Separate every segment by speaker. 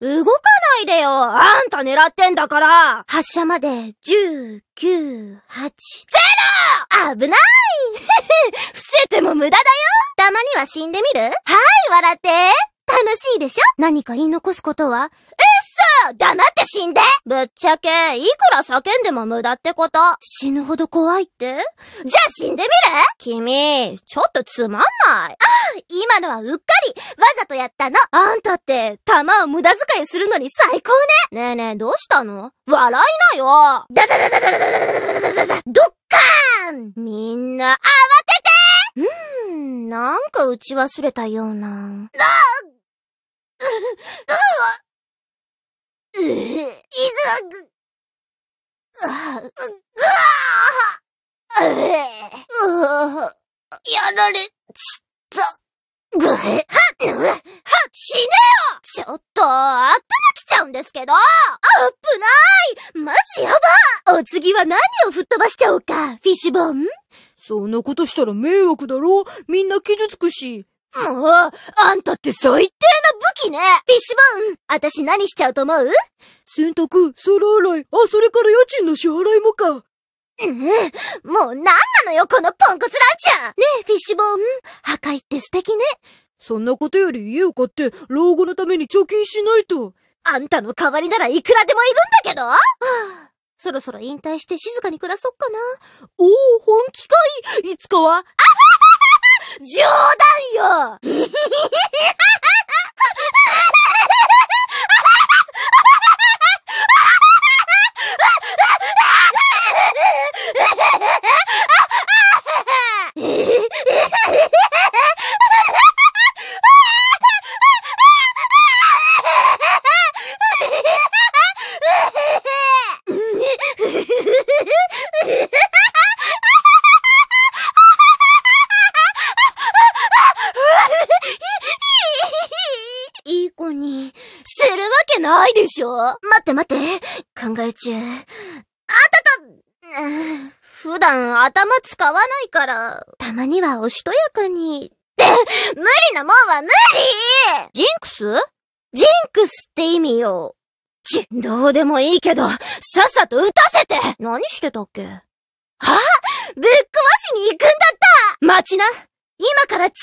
Speaker 1: 動かないでよ。あんた狙ってんだから。発射まで10、9、8、0! 危ない。伏せても無駄だよ。たまには死んでみる？はい、笑って。楽しいでしょ？何か言い残すことは？うっそ！黙死んでぶっちゃけ、いくら叫んでも無駄ってこと。死ぬほど怖いって？じゃあ死んでみる？君、ちょっとつまんない。ああ今のはうっかり、わざとやったの。あんたって、弾を無駄遣いするのに最高ね。ねえねえ、どうしたの？笑いなよ。だだだだだだだだだだだだどっかーんみんな、慌ててうーん、なんか打ち忘れたような。あう、う、う、いざ、ぐ、あ、ぐ、あ、う、う、やられ、ちった。ぐへ、はっ、は、死ねよ。ちょっと、頭きちゃうんですけど。あっぶない。マジやば。お次は何を吹っ飛ばしちゃおうか、フィッシュボン。
Speaker 2: そんなことしたら迷惑だろ。みんな傷つくし。
Speaker 1: もう、あんたって最低な武器ねフィッシュボーン私何しちゃうと思う？
Speaker 2: 洗濯、皿洗い、あ、それから家賃の支払いもか。
Speaker 1: うん、もうなんなのよ、このポンコツランチャーねえ、フィッシュボーン。破壊って素敵ね。
Speaker 2: そんなことより家を買って老後のために貯金しないと。
Speaker 1: あんたの代わりならいくらでもいるんだけどはあ、そろそろ引退して静かに暮らそっかな。
Speaker 2: おお、本気かいいつかは
Speaker 1: 冗談よ。ないでしょ？待って待って、考え中。あたた、うん普段頭使わないから、たまにはおしとやかに。って、無理なもんは無理！ジンクス？ジンクスって意味よ。ち、どうでもいいけど、さっさと撃たせて！何してたっけ？あぶっ壊しに行くんだった！待ちな今から超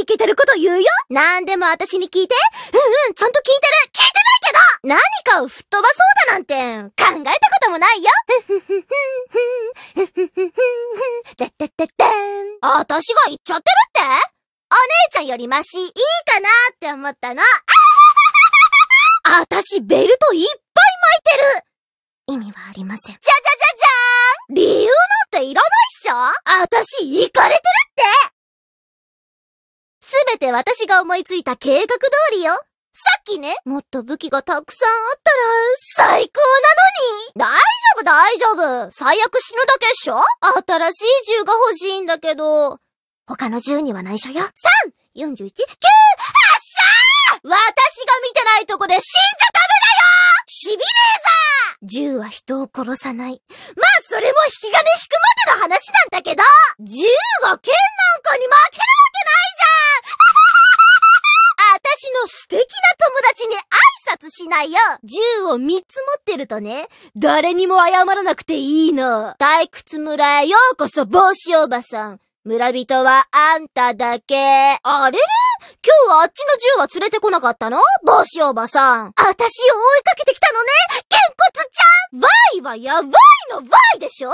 Speaker 1: イケてること言うよ。なんでも私に聞いて。うんうん、ちゃんと聞いてる。聞いてないけど。何かを吹っ飛ばそうだなんて考えたこともないよ。ふんふんふふふふふふんふんてってってってん私が言っちゃってるってお姉ちゃんよりマシいいかなって思ったのあたしベルトいっぱい巻いてる意味はありません。じゃじゃじゃじゃーん理由なんていらないっしょあたし、イカれてるってすべて私が思いついた計画通りよ。さっきね、もっと武器がたくさんあったら、最高なのに。大丈夫大丈夫。最悪死ぬだけっしょ？新しい銃が欲しいんだけど、他の銃には内緒よ。3、41、9、発射私が見てないとこで死んじゃダメだよ。シビレーザー。銃は人を殺さない。まあ、それも引き金引くまでの話なんだけど。銃が剣なんかに負けるわけないじゃん。いよ銃を3つ持ってるとね、誰にも謝らなくていいの。退屈村へようこそ帽子おばさん。村人はあんただけ。あれれ？今日はあっちの銃は連れてこなかったの？帽子おばさん。あたしを追いかけてきたのねげんこつちゃんワイはやばいのワイでしょ？